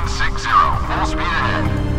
160. Full speed ahead.